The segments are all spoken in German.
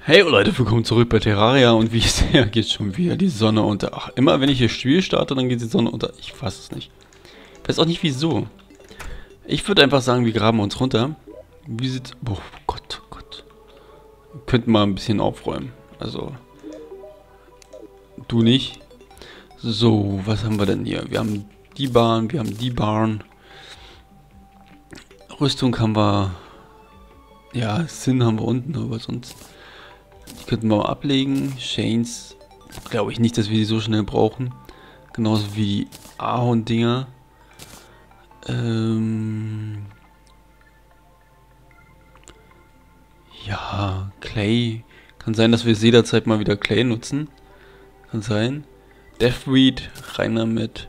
Hey Leute, willkommen zurück bei Terraria und wie ich sehe, geht schon wieder die Sonne unter. Ach, immer wenn ich hier Spiel starte, dann geht die Sonne unter. Ich fasse es nicht. Ich weiß auch nicht wieso. Ich würde einfach sagen, wir graben uns runter. Wie sieht's... Oh Gott, oh Gott. Wir könnten mal ein bisschen aufräumen. Also... Du nicht. So, was haben wir denn hier? Wir haben die Bahn, wir haben die Bahn. Rüstung haben wir... Ja, Sinn haben wir unten, aber sonst... Könnten wir mal ablegen. Chains glaube ich nicht, dass wir die so schnell brauchen. Genauso wie die Ahorn-Dinger. Ähm ja, Clay. Kann sein, dass wir jederzeit mal wieder Clay nutzen. Kann sein. Deathweed, rein damit.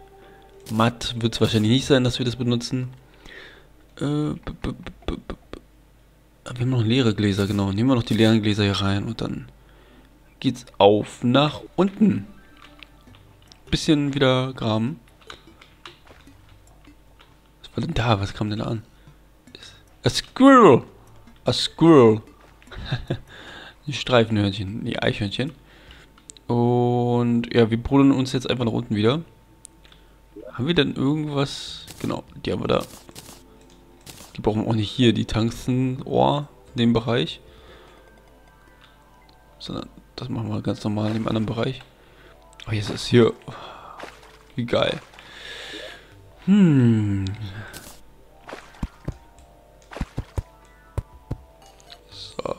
Matt wird es wahrscheinlich nicht sein, dass wir das benutzen. Äh, wir haben noch leere Gläser, genau. Nehmen wir noch die leeren Gläser hier rein und dann geht's auf nach unten. Bisschen wieder graben. Was war denn da? Was kam denn da an? A squirrel! A squirrel! die Streifenhörnchen, die Eichhörnchen. Und ja, wir brudeln uns jetzt einfach nach unten wieder. Haben wir denn irgendwas? Genau, die haben wir da. Die brauchen auch nicht hier, die Tungsten-Ohr in dem Bereich. Sondern das machen wir ganz normal im anderen Bereich. Oh, jetzt ist hier... Wie geil. Hm. So.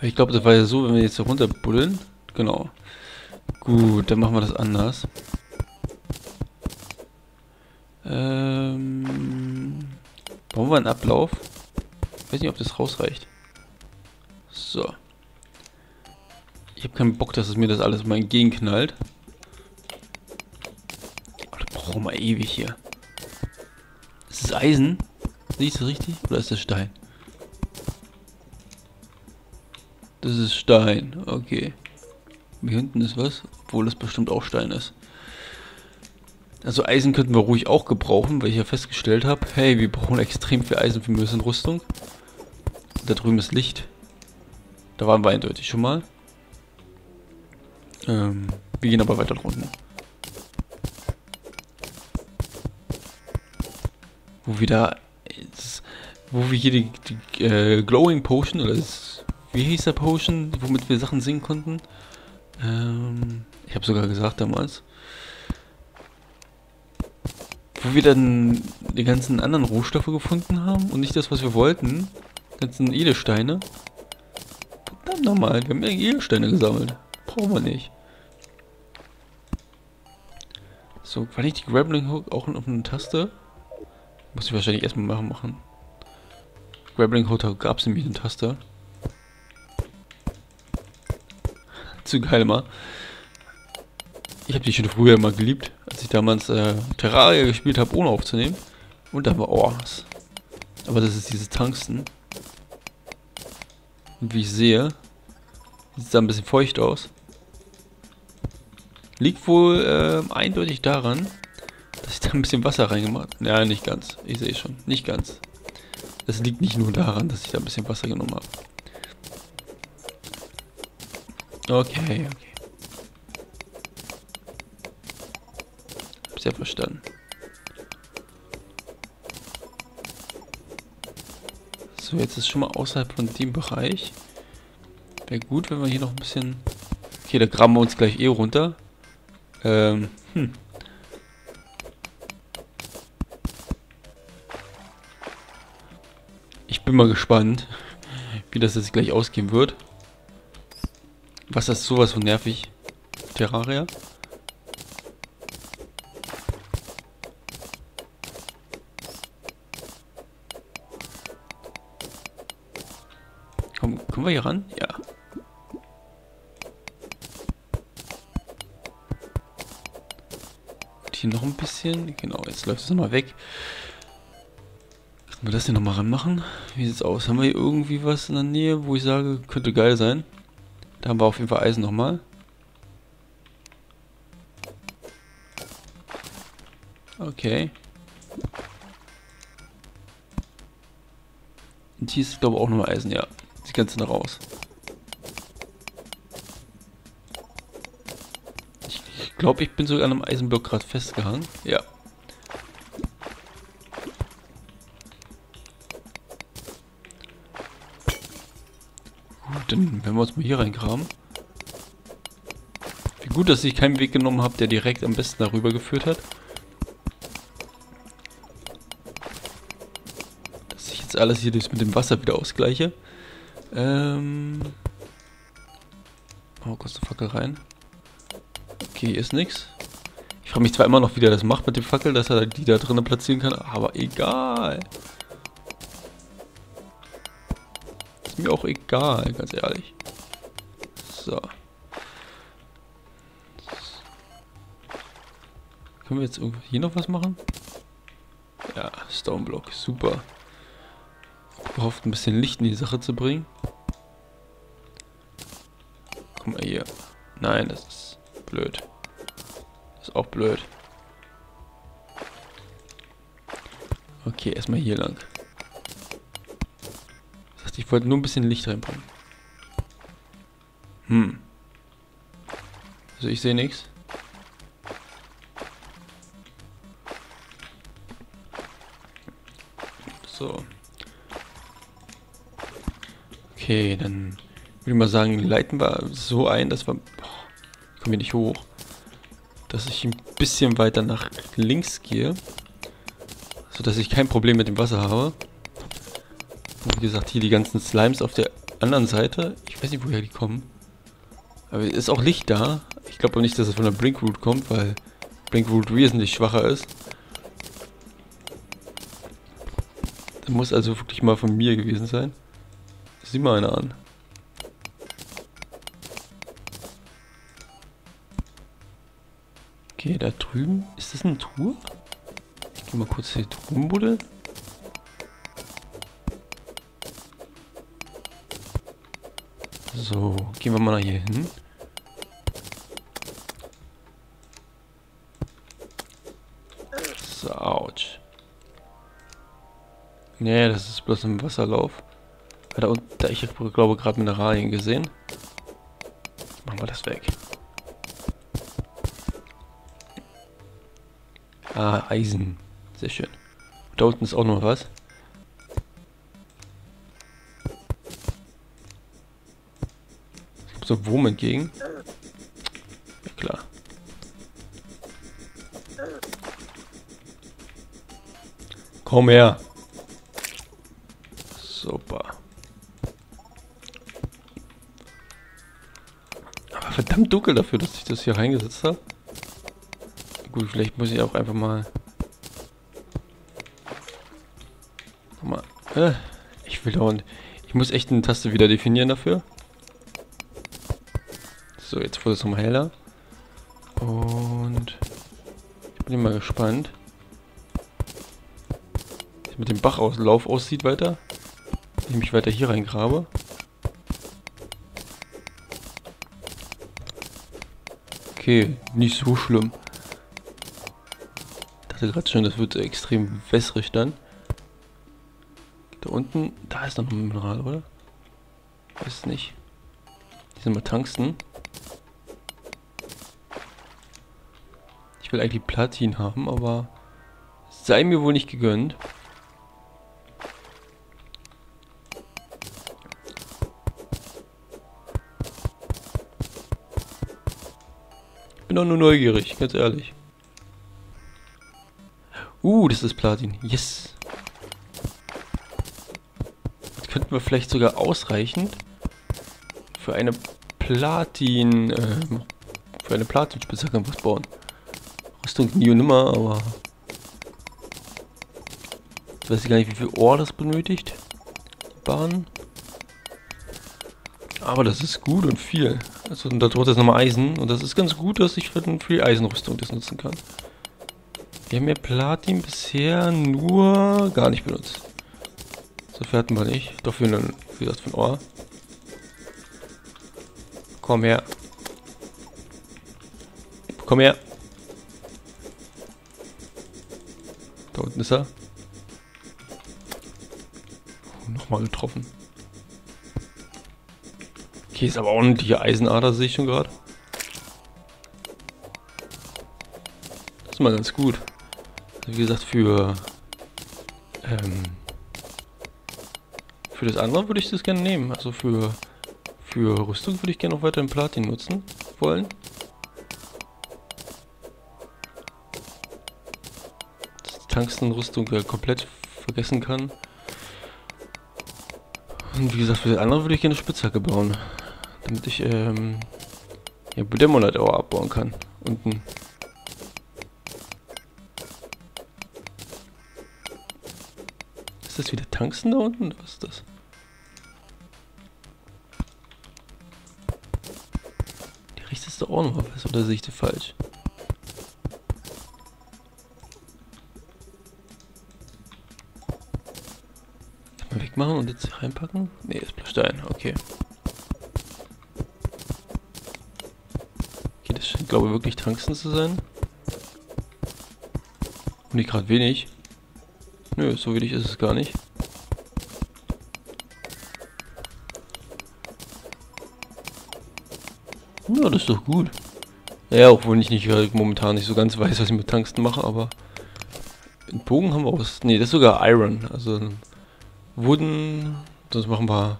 Ich glaube, das war ja so, wenn wir jetzt runter buddeln. Genau. Gut, dann machen wir das anders. Ähm... Brauchen wir einen Ablauf? Ich weiß nicht, ob das rausreicht. So. Ich habe keinen Bock, dass es mir das alles mal entgegenknallt. Oh, das brauchen wir ewig hier. Ist das Eisen? Sehe ich das richtig? Oder ist das Stein? Das ist Stein. Okay. Hier hinten ist was, obwohl das bestimmt auch Stein ist. Also Eisen könnten wir ruhig auch gebrauchen, weil ich ja festgestellt habe, hey, wir brauchen extrem viel Eisen für Rüstung. Da drüben ist Licht. Da waren wir eindeutig schon mal. Ähm, wir gehen aber weiter nach unten. Wo wir da... Wo wir hier die, die äh, Glowing Potion, oder das, wie hieß der Potion, womit wir Sachen singen konnten? Ähm, ich habe sogar gesagt damals wo wir dann die ganzen anderen Rohstoffe gefunden haben und nicht das, was wir wollten. Die ganzen Edelsteine. Verdammt nochmal, wir haben ja Edelsteine gesammelt. Brauchen wir nicht. So, war nicht die Grappling Hook auch auf eine Taste? Muss ich wahrscheinlich erstmal machen. machen. Grappling Hook gab es nämlich eine Taste. Zu geil mal. Ich habe die schon früher mal geliebt, als ich damals äh, Terraria gespielt habe, ohne aufzunehmen. Und da war Ors. Aber das ist dieses Tungsten. Und wie ich sehe, sieht es da ein bisschen feucht aus. Liegt wohl äh, eindeutig daran, dass ich da ein bisschen Wasser reingemacht habe. Ja, nicht ganz. Ich sehe schon. Nicht ganz. Es liegt nicht nur daran, dass ich da ein bisschen Wasser genommen habe. Okay, okay. Sehr verstanden. So, jetzt ist schon mal außerhalb von dem Bereich. Wäre gut, wenn wir hier noch ein bisschen... Okay, da graben wir uns gleich eh runter. Ähm, hm. Ich bin mal gespannt, wie das jetzt gleich ausgehen wird. Was ist sowas von nervig? Terraria? Kommen wir hier ran? Ja. Und hier noch ein bisschen. Genau, jetzt läuft es nochmal weg. Können wir das hier nochmal ranmachen? Wie sieht's aus? Haben wir hier irgendwie was in der Nähe, wo ich sage, könnte geil sein? Da haben wir auf jeden Fall Eisen nochmal. Okay. Und hier ist, glaube ich, auch nochmal Eisen, ja die ganzen raus. Ich, ich glaube, ich bin sogar an einem Eisenblock gerade festgehangen. Ja. Gut, dann werden wir uns mal hier reingraben. Wie gut, dass ich keinen Weg genommen habe, der direkt am besten darüber geführt hat. Dass ich jetzt alles hier mit dem Wasser wieder ausgleiche. Ähm... Oh, kurz eine Fackel rein. Okay, hier ist nichts. Ich frage mich zwar immer noch, wie der das macht mit dem Fackel, dass er die da drinnen platzieren kann, aber egal. Ist mir auch egal, ganz ehrlich. So. Können wir jetzt hier noch was machen? Ja, Stoneblock, super. Gehofft, ein bisschen Licht in die Sache zu bringen. Guck mal hier. Nein, das ist blöd. Das ist auch blöd. Okay, erstmal hier lang. Das heißt, ich wollte nur ein bisschen Licht reinbringen. Hm. Also ich sehe nichts. Okay, dann würde ich mal sagen, leiten wir so ein, dass wir... Boah, ich komme hier nicht hoch. Dass ich ein bisschen weiter nach links gehe. Sodass ich kein Problem mit dem Wasser habe. Und wie gesagt, hier die ganzen Slimes auf der anderen Seite. Ich weiß nicht, woher die kommen. Aber es ist auch Licht da. Ich glaube auch nicht, dass es von der Blinkroot kommt, weil Blinkroot wesentlich schwacher ist. Das muss also wirklich mal von mir gewesen sein. Sieh mal einer an. Okay, da drüben. Ist das eine Truhe? Ich geh mal kurz hier drüben buddeln. So, gehen wir mal hier hin. So, ouch. Nee, das ist bloß ein Wasserlauf. Da unten, da ich glaube gerade Mineralien gesehen. Machen wir das weg. Ah, Eisen. Sehr schön. Da unten ist auch noch was. So Wurm entgegen. Ja, klar. Komm her. Verdammt dunkel dafür, dass ich das hier reingesetzt habe. Gut, vielleicht muss ich auch einfach mal... Mal. Äh, ich will dauernd... Ich muss echt eine Taste wieder definieren dafür. So, jetzt wurde es nochmal heller. Und... Ich bin mal gespannt. Wie es mit dem Bachauslauf aussieht weiter. Wenn ich mich weiter hier reingrabe. Okay, nicht so schlimm dachte gerade schon, das wird extrem wässrig dann. Da unten, da ist noch ein Mineral, oder? Weiß es nicht. Hier sind wir Tangsten. Ich will eigentlich Platin haben, aber sei mir wohl nicht gegönnt. Bin doch nur neugierig, ganz ehrlich. Uh, das ist Platin. Yes. Das könnten wir vielleicht sogar ausreichend für eine Platin, äh, für eine Platin-Spitzhacke was bauen. Rüstung nie und nimmer, aber ich weiß gar nicht, wie viel Ohr das benötigt. Bahn. Aber das ist gut und viel. Also da droht jetzt nochmal Eisen und das ist ganz gut, dass ich für viel Eisenrüstung das nutzen kann. Wir haben ja Platin bisher nur gar nicht benutzt. So viel hatten wir nicht. Doch für, einen, für das von Ohr. Komm her. Komm her. Da unten ist er. Nochmal getroffen. Okay, ist aber ordentliche Eisenader, sehe ich schon gerade. mal ganz gut. Wie gesagt, für ähm, für das andere würde ich das gerne nehmen. Also für für Rüstung würde ich gerne noch weiter im Platin nutzen wollen. Tungsten-Rüstung ja komplett vergessen kann. Und wie gesagt, für das andere würde ich gerne eine Spitzhacke bauen. Damit ich ähm, ja, auch abbauen kann. Unten. Ist das wieder Tungsten da unten? Was ist das? Die richtest du auch noch was, oder sehe ich die falsch? Mal wegmachen und jetzt reinpacken? Ne, ist bloß Stein, okay. Okay, das scheint glaube ich wirklich Tungsten zu sein. Und nicht gerade wenig. Nö, so wenig ist es gar nicht. Ja, das ist doch gut. Ja, obwohl ich nicht halt momentan nicht so ganz weiß, was ich mit Tungsten mache, aber... Einen Bogen haben wir aus... Ne, das ist sogar Iron. Also Wooden... Sonst machen wir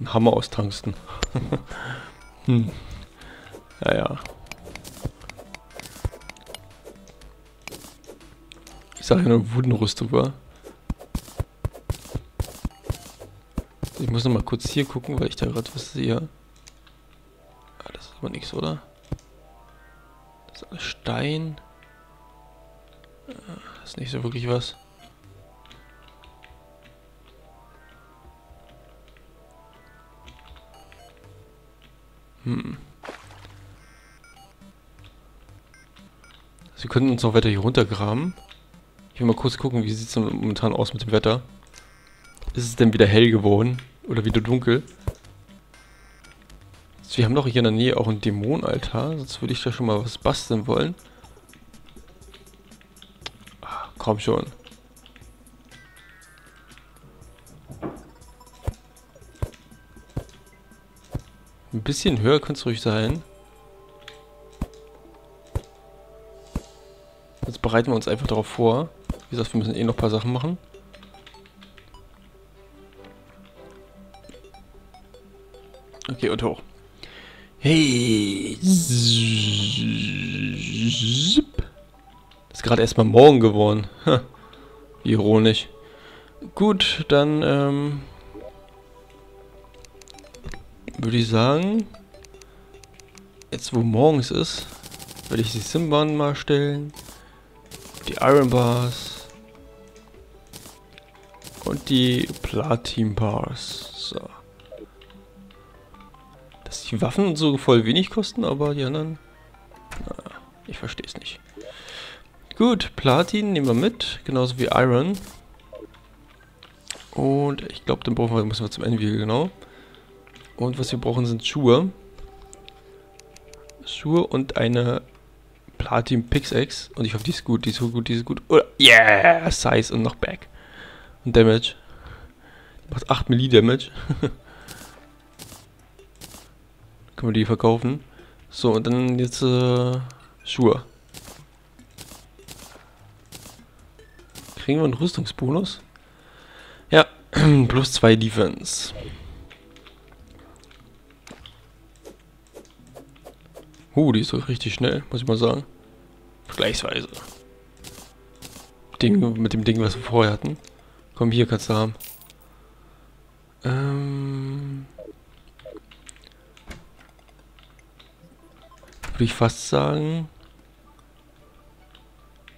einen Hammer aus Tungsten. hm. Ja, ja nur Wooden-Rüstung, war. Ich muss noch mal kurz hier gucken, weil ich da gerade was sehe. Ah, das ist aber nichts, oder? Das ist alles Stein. Ah, das ist nicht so wirklich was. Hm. Also wir könnten uns noch weiter hier runtergraben. Ich will mal kurz gucken, wie sieht es momentan aus mit dem Wetter. Ist es denn wieder hell geworden? Oder wieder dunkel? Also wir haben doch hier in der Nähe auch einen Dämonenaltar. Sonst würde ich da schon mal was basteln wollen. Ach, komm schon. Ein bisschen höher könnte es ruhig sein. Jetzt bereiten wir uns einfach darauf vor. Wie gesagt, wir müssen eh noch ein paar Sachen machen. Okay, und hoch. Hey. Ist gerade erstmal morgen geworden. Wie ironisch. Gut, dann ähm, würde ich sagen, jetzt wo morgens ist, werde ich die Simbahn mal stellen. Die Iron Bars. Und die Platin Bars. So. Dass die Waffen so voll wenig kosten, aber die anderen... Na, ich verstehe es nicht. Gut, Platin nehmen wir mit, genauso wie Iron. Und ich glaube, dann brauchen wir, müssen wir zum Envy, genau. Und was wir brauchen sind Schuhe. Schuhe und eine Platin Pixaxe. Und ich hoffe, die ist gut, die ist so gut, die ist gut. Oder, yeah, Size und noch Back. Damage. Macht 8 Melee Damage. Können wir die verkaufen. So, und dann jetzt äh, Schuhe. Kriegen wir einen Rüstungsbonus? Ja, plus 2 Defense. Uh, die ist doch richtig schnell, muss ich mal sagen. Vergleichsweise. Ding, mit dem Ding, was wir vorher hatten. Komm, hier kannst du haben. Ähm... Würde ich fast sagen...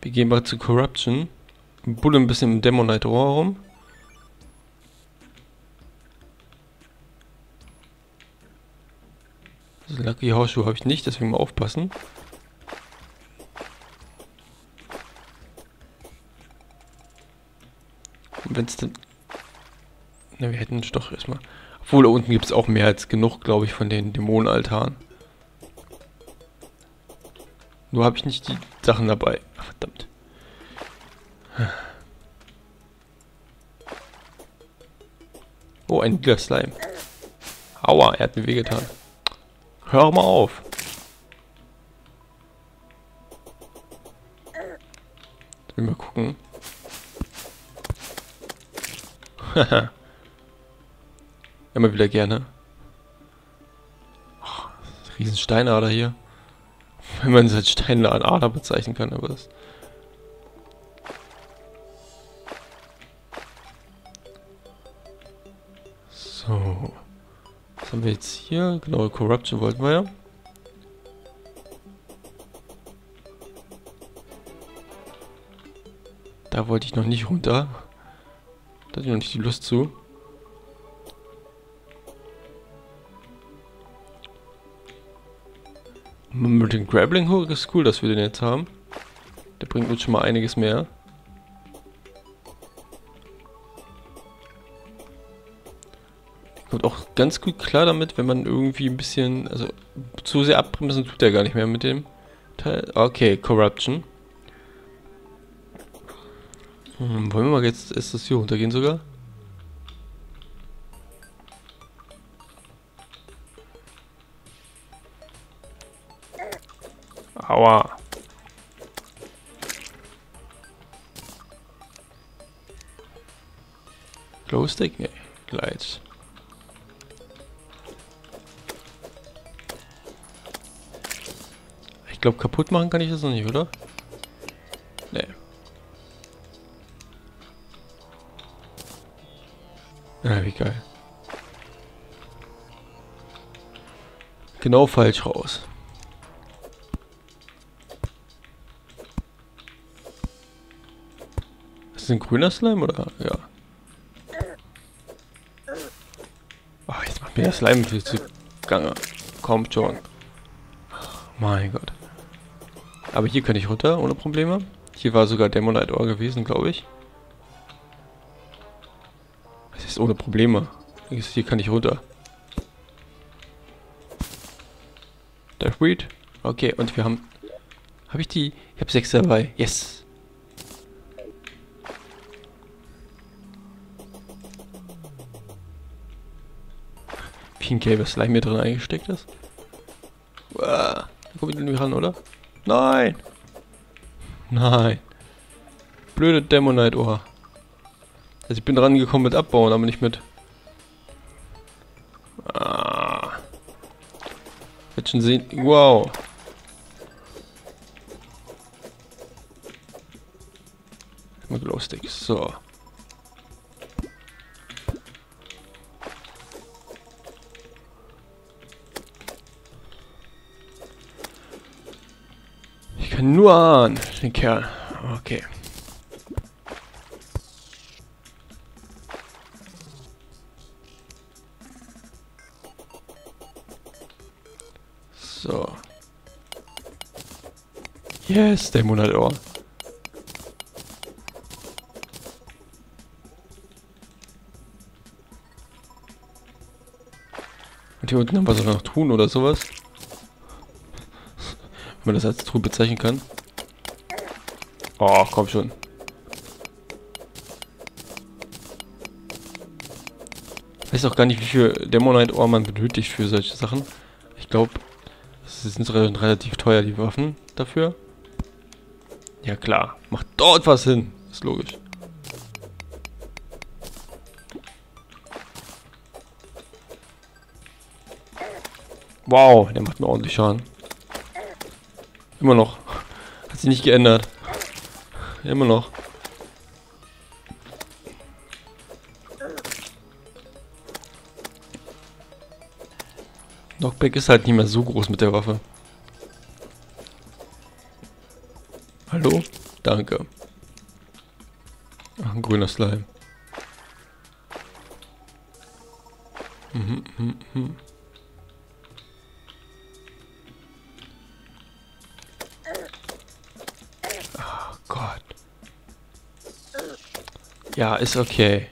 Wir gehen mal zu Corruption. Bulle ein bisschen im Demonite Rohr rum. Lucky Horseshoe habe ich nicht, deswegen mal aufpassen. Wenn es denn... Na, wir hätten doch erstmal... Obwohl, da unten gibt es auch mehr als genug, glaube ich, von den Dämonenaltaren. Nur habe ich nicht die Sachen dabei. Ach, verdammt. Oh, ein lila Slime. Aua, er hat mir wehgetan. Hör mal auf. Mal gucken. Immer wieder gerne. Oh, riesen Steinader hier. Wenn man es als Steinader bezeichnen kann, aber das... So. Was haben wir jetzt hier? Genau, Corruption wollten wir ja. Da wollte ich noch nicht runter. Da hatte ich noch nicht die Lust zu. Mit dem Grappling Hook ist cool, dass wir den jetzt haben. Der bringt uns schon mal einiges mehr. Kommt auch ganz gut klar damit, wenn man irgendwie ein bisschen, also zu sehr abbremsen tut er gar nicht mehr mit dem Teil. Okay, Corruption. Hm, wollen wir mal jetzt ist das hier runtergehen sogar? Aua. Glowstick? Nee, Glides. Ich glaube, kaputt machen kann ich das noch nicht, oder? Nee. Ja, wie geil. Genau falsch raus. Ist das ein grüner Slime oder? Ja. Oh, jetzt macht mir der Slime viel zu gange. Kommt schon. mein Gott. Aber hier kann ich runter, ohne Probleme. Hier war sogar Demonite Ore gewesen, glaube ich ohne Probleme. Hier kann ich runter. Der Weed. Okay, und wir haben... Habe ich die? Ich habe sechs dabei. Yes. Wie ein gelber Slime hier drin eingesteckt ist. Da komme ich ran, oder? Nein! Nein. Blöde Demonite-Ohr. Also ich bin dran gekommen mit abbauen, aber nicht mit... Ah. Wird schon sehen... Wow. Mal Glowsticks. So. Ich kann nur ahnen, den Kerl. Okay. Yes, der Monatohr. Und hier unten haben wir sogar noch Truhen oder sowas. Wenn man das als Truhe bezeichnen kann. Oh, komm schon. Ich weiß auch gar nicht, wie viel Demonite-Ohr man benötigt für solche Sachen. Ich glaube, Sie sind relativ teuer, die Waffen dafür. Ja klar, macht dort was hin. Ist logisch. Wow, der macht mir ordentlich Schaden. Immer noch. Hat sich nicht geändert. Immer noch. Knockback ist halt nicht mehr so groß mit der Waffe. Danke. Ach, ein grüner Slime. Mhm, mhm, mhm. Oh Gott. Ja, ist okay.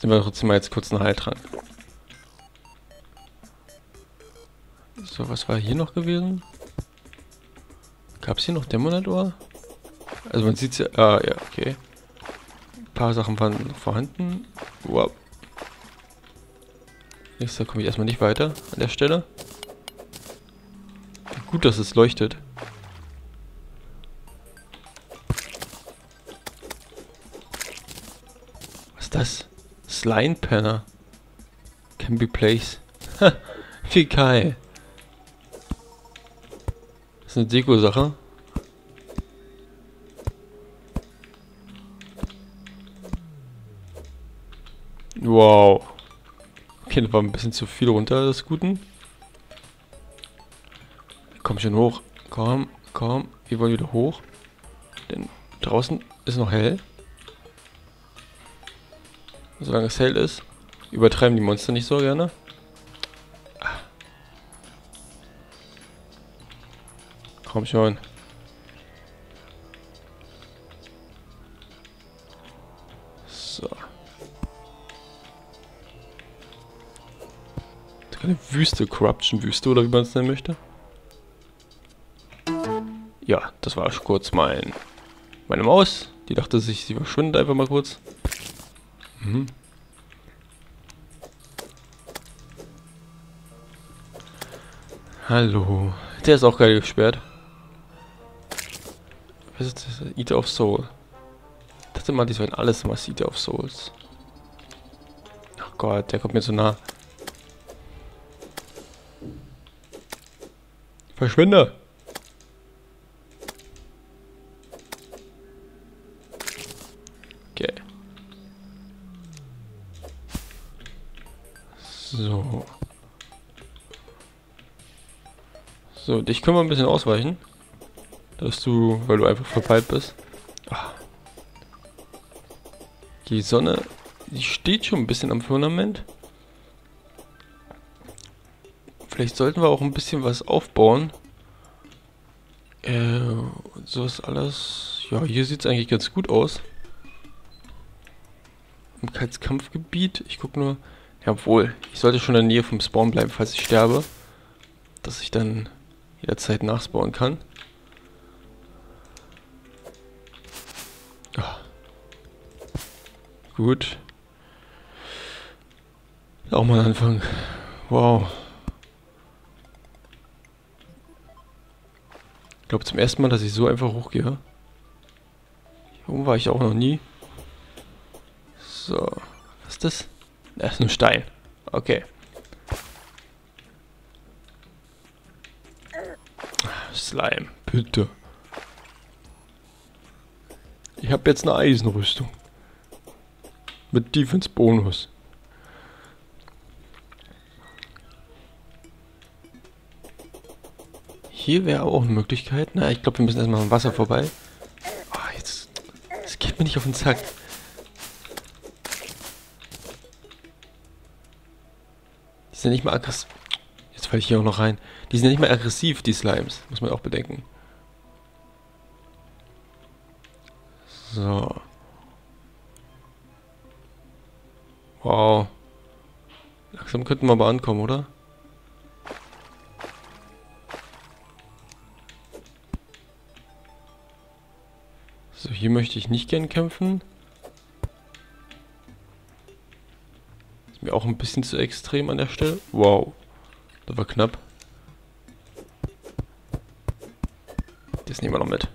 Nehmen wir trotzdem mal jetzt kurz einen Heiltrank. So, was war hier noch gewesen? Gab es hier noch Dämonator? Also man sieht ja. Ah, ja, okay. Ein paar Sachen waren noch vorhanden. Wow. Jetzt komme ich erstmal nicht weiter an der Stelle. Wie Gut, dass es leuchtet. Was ist das? Slime Panner. Can be placed. Wie geil. Das ist eine Deko-Sache. Wow. Okay, das war ein bisschen zu viel runter, das Guten. Komm schon hoch. Komm, komm. Wir wollen wieder hoch. Denn draußen ist noch hell. Solange es hell ist, übertreiben die Monster nicht so gerne. Komm schon. Wüste, Corruption-Wüste oder wie man es nennen möchte. Ja, das war kurz mein meine Maus. Die dachte sich, sie verschwindet einfach mal kurz. Mhm. Hallo. Der ist auch geil gesperrt. Was ist das? Eater of Soul. Ich dachte mal, die sollen alles mal Eater of Souls. Ach Gott, der kommt mir zu nah. Verschwinde! Okay. So. So, dich können wir ein bisschen ausweichen. Dass du, weil du einfach verpeilt bist. Ach. Die Sonne, die steht schon ein bisschen am Firmament. Vielleicht sollten wir auch ein bisschen was aufbauen. Äh, so ist alles... Ja, hier sieht es eigentlich ganz gut aus. Im Kampfgebiet. Ich gucke nur... Jawohl, ich sollte schon in der Nähe vom Spawn bleiben, falls ich sterbe. Dass ich dann jederzeit nachspawnen kann. Oh. Gut. Auch mal anfangen. Wow. Ich glaube zum ersten Mal, dass ich so einfach hochgehe. Hier oben war ich auch noch nie. So. Was ist das? Das ist ein Stein. Okay. Slime, bitte. Ich habe jetzt eine Eisenrüstung. Mit Defense Bonus. Hier wäre auch eine Möglichkeit. Na, ich glaube, wir müssen erstmal am Wasser vorbei. Oh, jetzt. Das geht mir nicht auf den Zack. Die sind nicht mal aggressiv. Jetzt falle ich hier auch noch rein. Die sind nicht mal aggressiv, die Slimes. Muss man auch bedenken. So. Wow. Langsam könnten wir aber ankommen, oder? Hier möchte ich nicht gern kämpfen. Ist mir auch ein bisschen zu extrem an der Stelle. Wow. Das war knapp. Das nehmen wir noch mit.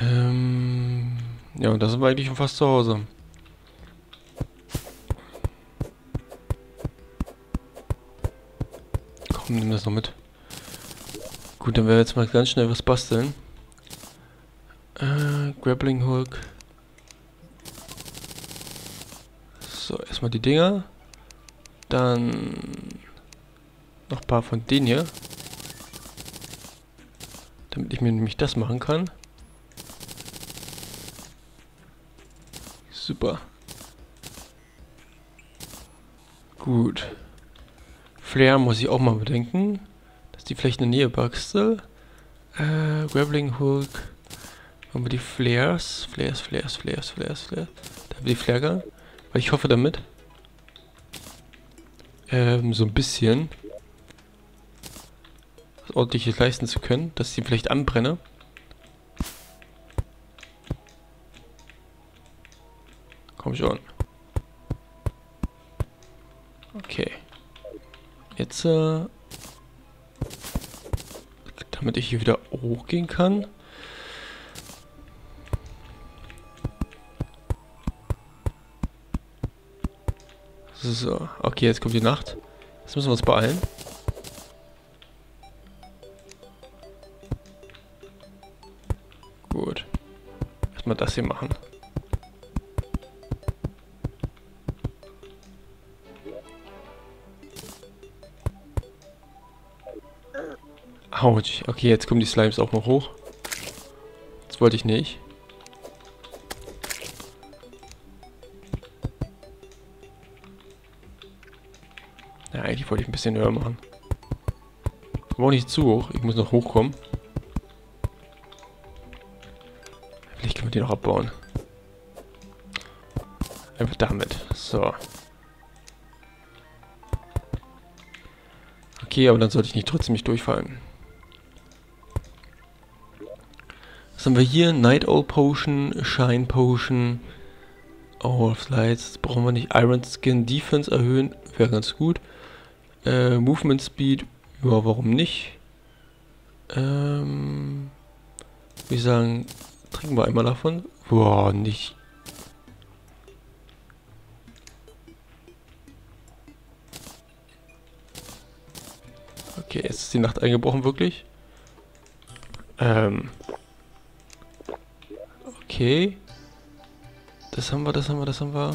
Ähm, ja, und da sind wir eigentlich schon fast zu Hause. Komm, nimm das noch mit. Gut, dann werden wir jetzt mal ganz schnell was basteln. Äh, Grappling Hook. So, erstmal die Dinger. Dann noch ein paar von denen hier. Damit ich mir nämlich das machen kann. Super. Gut. Flair muss ich auch mal bedenken die vielleicht in der Nähe Baxtel. Äh, Grappling Hook. Haben wir die Flares. Flares, Flares, Flares, Flares, Flares. Da haben wir die Flare Weil ich hoffe damit. Ähm, so ein bisschen. Was ordentliches leisten zu können. Dass ich die vielleicht anbrenne. Komm schon. Okay. Jetzt, äh, damit ich hier wieder hochgehen kann. So, okay, jetzt kommt die Nacht. Jetzt müssen wir uns beeilen. Gut. Erstmal das hier machen. Autsch. Okay, jetzt kommen die Slimes auch noch hoch. Das wollte ich nicht. Ja, eigentlich wollte ich ein bisschen höher machen. Aber auch nicht zu hoch. Ich muss noch hochkommen. Vielleicht können wir die noch abbauen. Einfach damit. So. Okay, aber dann sollte ich nicht trotzdem nicht durchfallen. Was haben wir hier? Night Owl Potion, Shine Potion, All of Lights. Brauchen wir nicht. Iron Skin Defense erhöhen, wäre ganz gut. Äh, Movement Speed, ja, warum nicht? Ähm, wir sagen, trinken wir einmal davon. Boah, nicht. Okay, jetzt ist die Nacht eingebrochen, wirklich. Ähm. Okay. Das haben wir, das haben wir, das haben wir.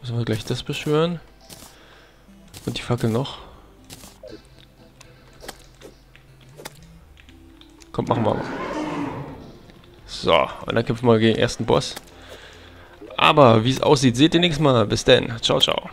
Müssen wir gleich das beschwören. Und die Fackel noch. Kommt, machen wir mal. So, und dann kämpfen wir gegen den ersten Boss. Aber wie es aussieht, seht ihr nächstes Mal. Bis dann. Ciao, ciao.